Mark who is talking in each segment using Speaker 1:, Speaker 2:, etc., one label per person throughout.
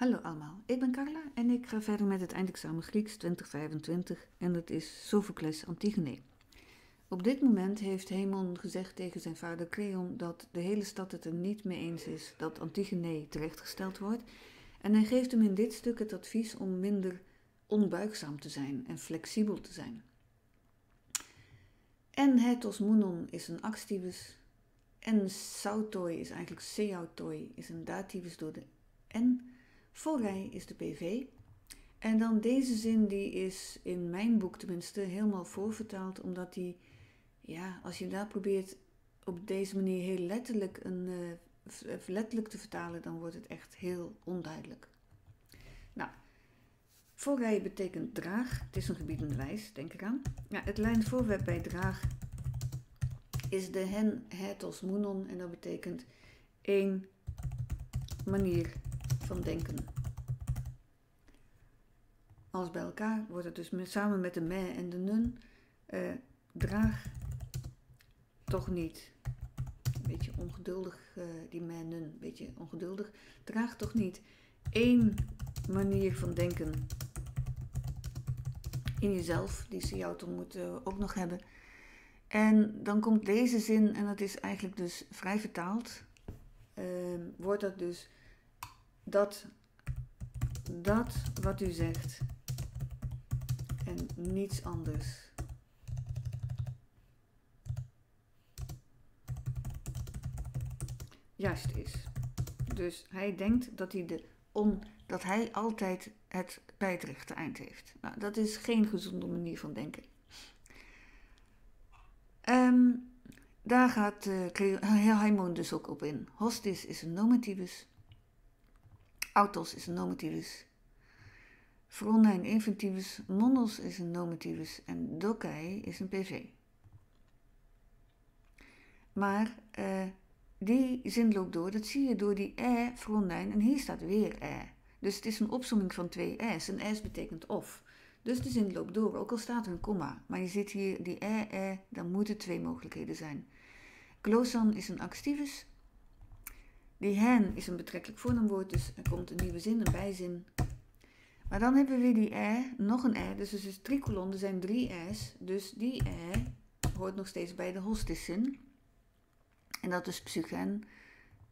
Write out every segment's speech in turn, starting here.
Speaker 1: Hallo allemaal, ik ben Carla en ik ga verder met het eindexamen Grieks 2025 en dat is Sophocles Antigone. Op dit moment heeft Hemon gezegd tegen zijn vader Creon dat de hele stad het er niet mee eens is dat Antigone terechtgesteld wordt en hij geeft hem in dit stuk het advies om minder onbuigzaam te zijn en flexibel te zijn. En hetos monon is een activus en sautoi is eigenlijk seautoi, is een dativus door de n Voorrij is de PV. En dan deze zin, die is in mijn boek tenminste helemaal voorvertaald, omdat die, ja, als je daar probeert op deze manier heel letterlijk, een, uh, letterlijk te vertalen, dan wordt het echt heel onduidelijk. Nou, voorrij betekent draag. Het is een gebiedende wijs, denk ik aan. Ja, het lijnvoorwerp bij draag is de hen, het als moenon en dat betekent één manier van denken. Alles bij elkaar wordt het dus samen met de me en de nun. Uh, draag toch niet. Een beetje ongeduldig, uh, die me nun, een beetje ongeduldig. Draag toch niet één manier van denken in jezelf, die ze jou toch moeten ook nog hebben. En dan komt deze zin, en dat is eigenlijk dus vrij vertaald, uh, wordt dat dus dat, dat wat u zegt en niets anders. Juist is. Dus hij denkt dat hij, de dat hij altijd het bij eind heeft. Nou, dat is geen gezonde manier van denken. Um, daar gaat uh, Haimon dus ook op in. Hostis is een nominativus. Autos is een nominativus. Vronna een inventivus. Is een nominativus. En dokai is een PV. Maar uh, die zin loopt door. Dat zie je door die e, frondijn. En hier staat weer e. Dus het is een opzomming van twee e's. Een s betekent of. Dus de zin loopt door, ook al staat er een komma. Maar je ziet hier die e, e, dan moeten twee mogelijkheden zijn. Glosan is een activus. Die hen is een betrekkelijk voornaamwoord, dus er komt een nieuwe zin, een bijzin. Maar dan hebben we weer die e, nog een e, dus het is tricolon, er zijn drie e's. Dus die e hoort nog steeds bij de hostiszin. En dat is psychen,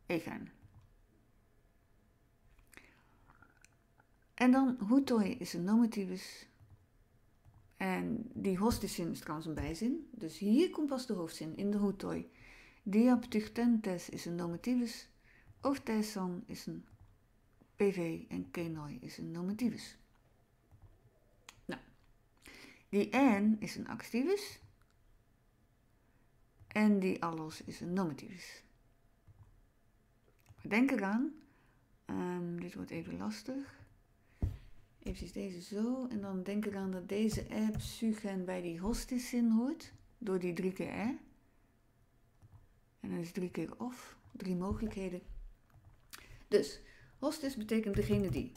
Speaker 1: egen. En dan hutoi is een nominativus. En die hostiszin is trouwens een bijzin. Dus hier komt pas de hoofdzin in de hutoi. Diaptuchtentes is een nominativus. Oogtijsan is een PV en kenoi is een nominativus. Nou, die en is een activus en die allos is een nominativus. denk eraan, um, dit wordt even lastig. Even deze zo en dan denk eraan dat deze e psychen bij die hostiszin hoort, door die drie keer e. En dan is drie keer of, drie mogelijkheden. Dus hostis betekent degene die.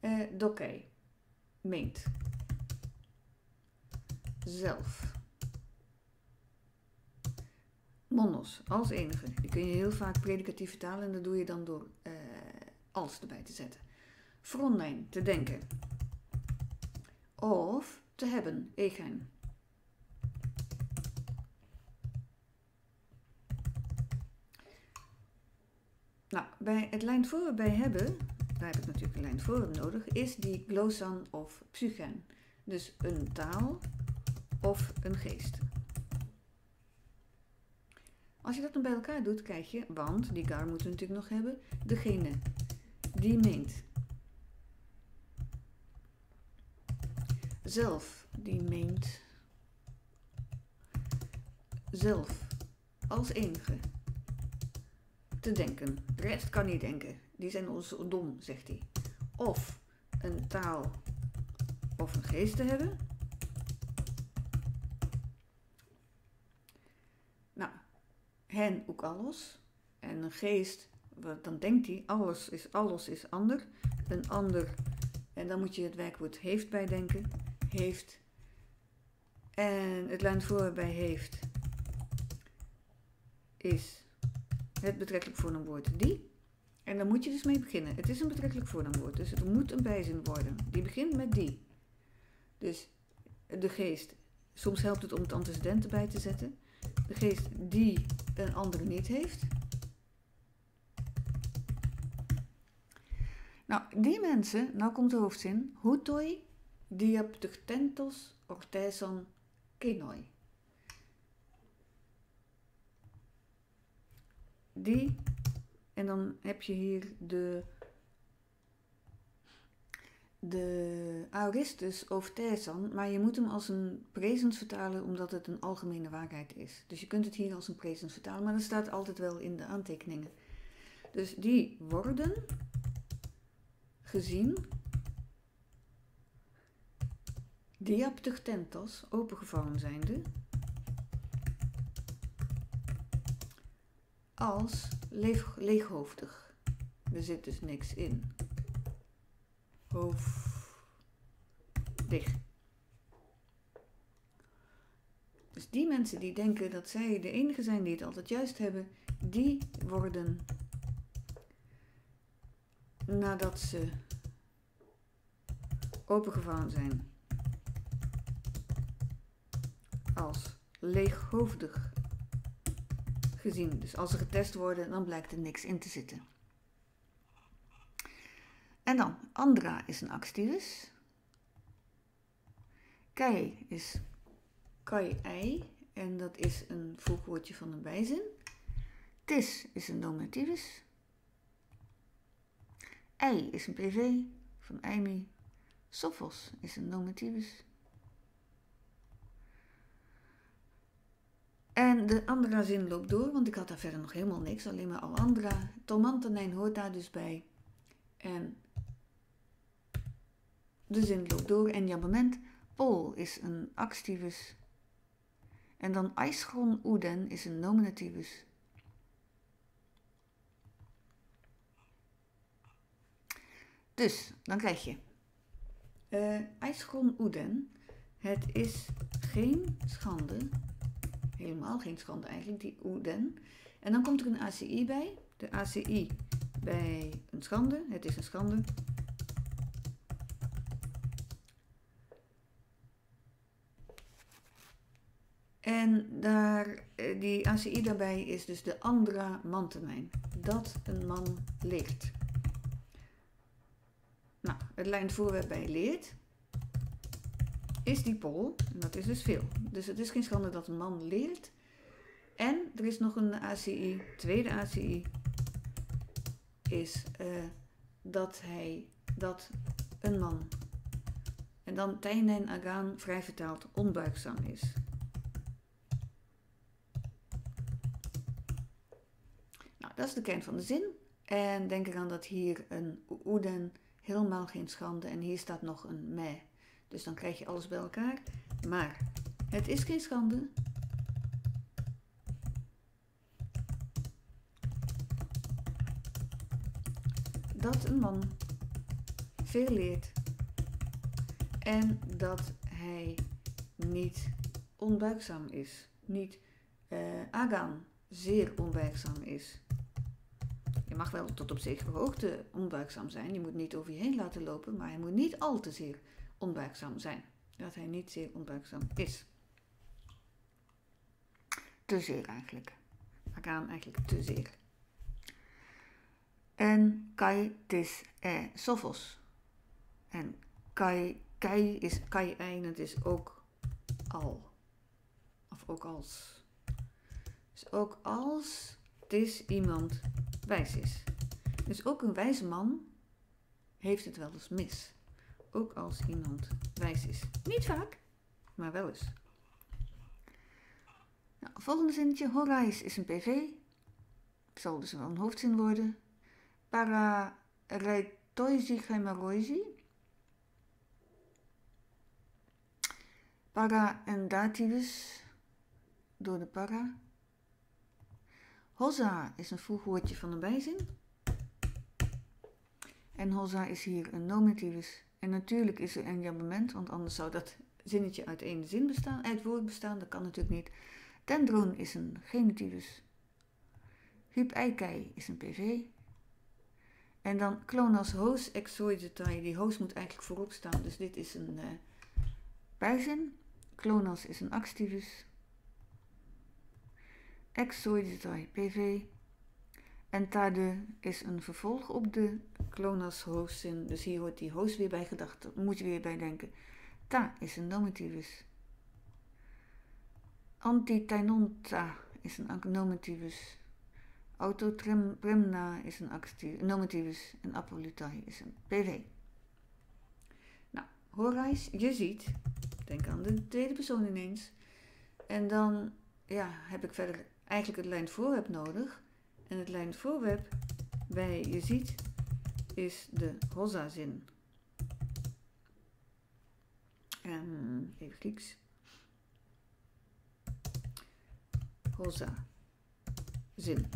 Speaker 1: Uh, doké, meent. Zelf. Monos, als enige. Die kun je heel vaak predicatief vertalen en dat doe je dan door uh, als erbij te zetten. Fronlijn, te denken. Of te hebben, egen. Nou, bij het lijn voor bij hebben, daar heb ik natuurlijk een lijn voor nodig, is die glosan of psychen. Dus een taal of een geest. Als je dat dan bij elkaar doet, krijg je, want die gar moeten we natuurlijk nog hebben, degene die meent. Zelf die meent. Zelf als enige te denken. De rest kan niet denken. Die zijn ons dom, zegt hij. Of een taal of een geest te hebben. Nou, hen ook alles. En een geest, dan denkt hij, alles is, alles is ander. Een ander, en dan moet je het werkwoord heeft bij denken. Heeft. En het lijn voor bij heeft is het betrekkelijk voornaamwoord die. En daar moet je dus mee beginnen. Het is een betrekkelijk voornaamwoord, dus het moet een bijzin worden. Die begint met die. Dus de geest. Soms helpt het om het antecedent erbij te zetten. De geest die een andere niet heeft. Nou, die mensen, nou komt de hoofdzin, hutoi diaptuchtentos orteson kenoi. Die, en dan heb je hier de, de aoristus of thesan, maar je moet hem als een presens vertalen omdat het een algemene waarheid is. Dus je kunt het hier als een presens vertalen, maar dat staat altijd wel in de aantekeningen. Dus die worden gezien diaptuchtentos, opengevouwen zijnde, als leeg, leeghoofdig. Er zit dus niks in. Hoofdig. Dus die mensen die denken dat zij de enige zijn die het altijd juist hebben, die worden nadat ze opengevouwen zijn als leeghoofdig gezien. Dus als ze getest worden, dan blijkt er niks in te zitten. En dan, andra is een activus. Kei is kai ei en dat is een voegwoordje van een bijzin. Tis is een nominativus. Ei is een pv van eimi. Sophos is een nominativus. En de andere zin loopt door, want ik had daar verder nog helemaal niks, alleen maar al andra. Tomantenijn hoort daar dus bij. En de zin loopt door. En ja, moment, Pol is een activus. En dan aischron uden is een nominativus. Dus, dan krijg je uh, uden. Het is geen schande helemaal geen schande eigenlijk, die Oeden. En dan komt er een ACI bij. De ACI bij een schande. Het is een schande. En daar, eh, die ACI daarbij is dus de andra mantermijn. Dat een man leert. Nou, het lijnvoorwerp bij leert is die pol. En dat is dus veel. Dus het is geen schande dat een man leert. En er is nog een ACI, tweede ACI, is uh, dat hij, dat een man, en dan Tijnen Agaan vrij vertaald onbuigzaam is. Nou, dat is de kern van de zin. En denk eraan dat hier een oeden helemaal geen schande en hier staat nog een me. Dus dan krijg je alles bij elkaar. Maar het is geen schande. Dat een man veel leert en dat hij niet onbuigzaam is. Niet uh, agaan zeer onbuigzaam is. Je mag wel tot op zekere hoogte onbuigzaam zijn. Je moet niet over je heen laten lopen, maar hij moet niet al te zeer onbuigzaam zijn. Dat hij niet zeer onbuigzaam is. Te zeer eigenlijk. Agaan eigenlijk te zeer. En kai tis e sophos. En kai, kai is kai ein, het is ook al. Of ook als. Dus ook als het is iemand wijs is. Dus ook een wijze man heeft het wel eens mis ook als iemand wijs is. Niet vaak, maar wel eens. Nou, volgende zinnetje. Horais is een PV. Zal dus wel een hoofdzin worden. Para reitoisi gemaroisi. Para en dativus door de para. Hoza is een voegwoordje van een bijzin. En hoza is hier een nominativus en natuurlijk is er een jabbement, want anders zou dat zinnetje uit één zin bestaan, uit woord bestaan. Dat kan natuurlijk niet. Dendron is een genitivus. Huub is een PV. En dan Clonas Hoos Exoidetai. Die hoos moet eigenlijk voorop staan. Dus dit is een uh, bijzin. Clonas is een activus. Exoidetai PV. En tade is een vervolg op de Clonas hoofdzin. Dus hier hoort die hoos weer bij gedacht. Moet je weer bij denken. Ta is een nominativus. Antitainonta is een nominativus. Autotremna is een nominativus. En apolutai is een PV. Nou, horais, je ziet. Denk aan de tweede persoon ineens. En dan ja, heb ik verder eigenlijk het lijnvoorwerp nodig. En het lijnvoorwerp bij je ziet is de Hossa-zin. Um, even Grieks. Hossa. Zin.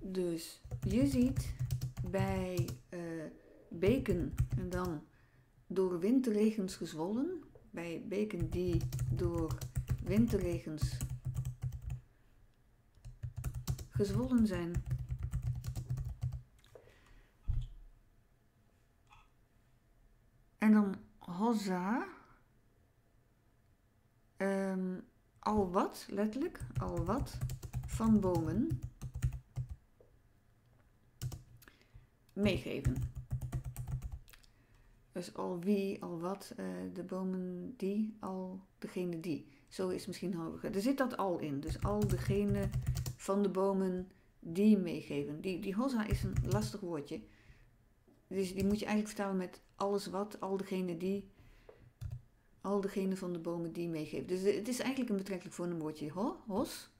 Speaker 1: Dus je ziet bij uh, beken en dan door winterregens gezwollen, bij beken die door winterregens gezwollen zijn. En dan Hoza. Um, al wat, letterlijk, al wat van bomen meegeven. Dus al wie, al wat, uh, de bomen die, al degene die. Zo is misschien handiger. Er zit dat al in. Dus al degene van de bomen die meegeven. Die, die hosa is een lastig woordje. Dus die moet je eigenlijk vertalen met alles wat, al degene die, al degene van de bomen die meegeven. Dus het is eigenlijk een betrekkelijk woordje ho, hos,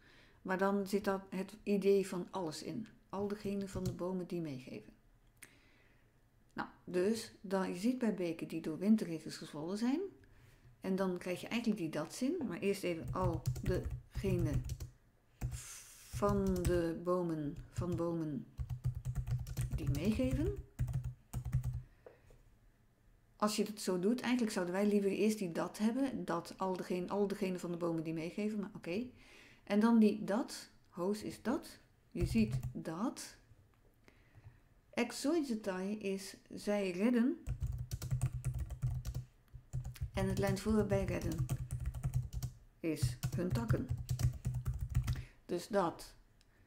Speaker 1: maar dan zit dat het idee van alles in. Al degene van de bomen die meegeven. Nou, dus dan, je ziet bij beken die door winterregens gezwollen zijn. En dan krijg je eigenlijk die dat-zin, maar eerst even al degene van de bomen, van bomen die meegeven. Als je het zo doet, eigenlijk zouden wij liever eerst die dat hebben, dat al degene, van de bomen die meegeven, maar oké. En dan die dat, hoos is dat, je ziet dat. Exoizetai is zij redden. En het lijnvoer bij redden is hun takken. Dus dat.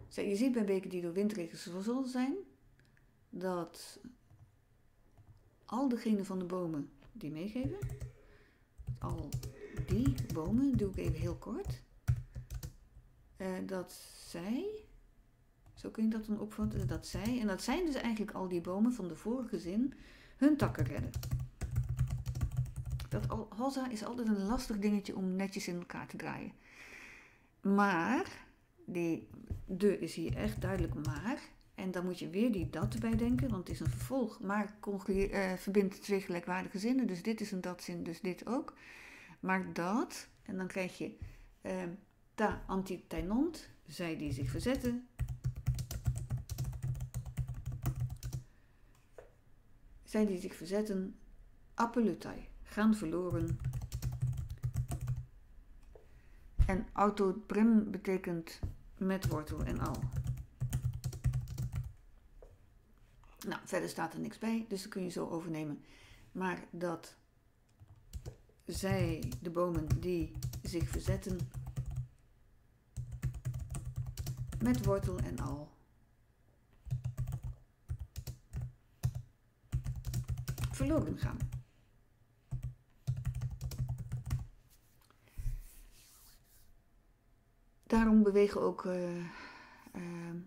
Speaker 1: Je ziet bij beken die door windregens verzollen zijn, dat al degene van de bomen die meegeven, al die bomen, doe ik even heel kort, uh, dat zij, zo kun je dat dan opvatten, dat zij, en dat zijn dus eigenlijk al die bomen van de vorige zin, hun takken redden. Dat al, is altijd een lastig dingetje om netjes in elkaar te draaien. Maar die de is hier echt duidelijk maar. En dan moet je weer die dat erbij denken, want het is een vervolg. Maar uh, verbindt twee gelijkwaardige zinnen. Dus dit is een dat-zin, dus dit ook. Maar dat, en dan krijg je uh, ta antitainont, zij die zich verzetten. Zij die zich verzetten, appelutai, gaan verloren. En autoprem betekent met wortel en al. Nou, verder staat er niks bij, dus dat kun je zo overnemen. Maar dat zij, de bomen die zich verzetten, met wortel en al. Verloren gaan. Daarom bewegen ook uh, uh,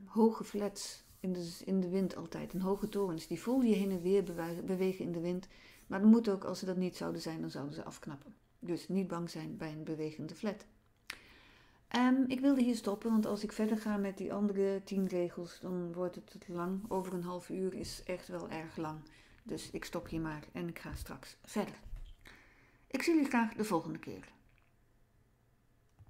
Speaker 1: hoge flats in de, in de wind altijd. En hoge torens, die voel je heen en weer bewegen in de wind. Maar dat moet ook, als ze dat niet zouden zijn, dan zouden ze afknappen. Dus niet bang zijn bij een bewegende flat. Um, ik wilde hier stoppen, want als ik verder ga met die andere tien regels, dan wordt het lang. Over een half uur is echt wel erg lang. Dus ik stop hier maar en ik ga straks verder. Ik zie jullie graag de volgende keer.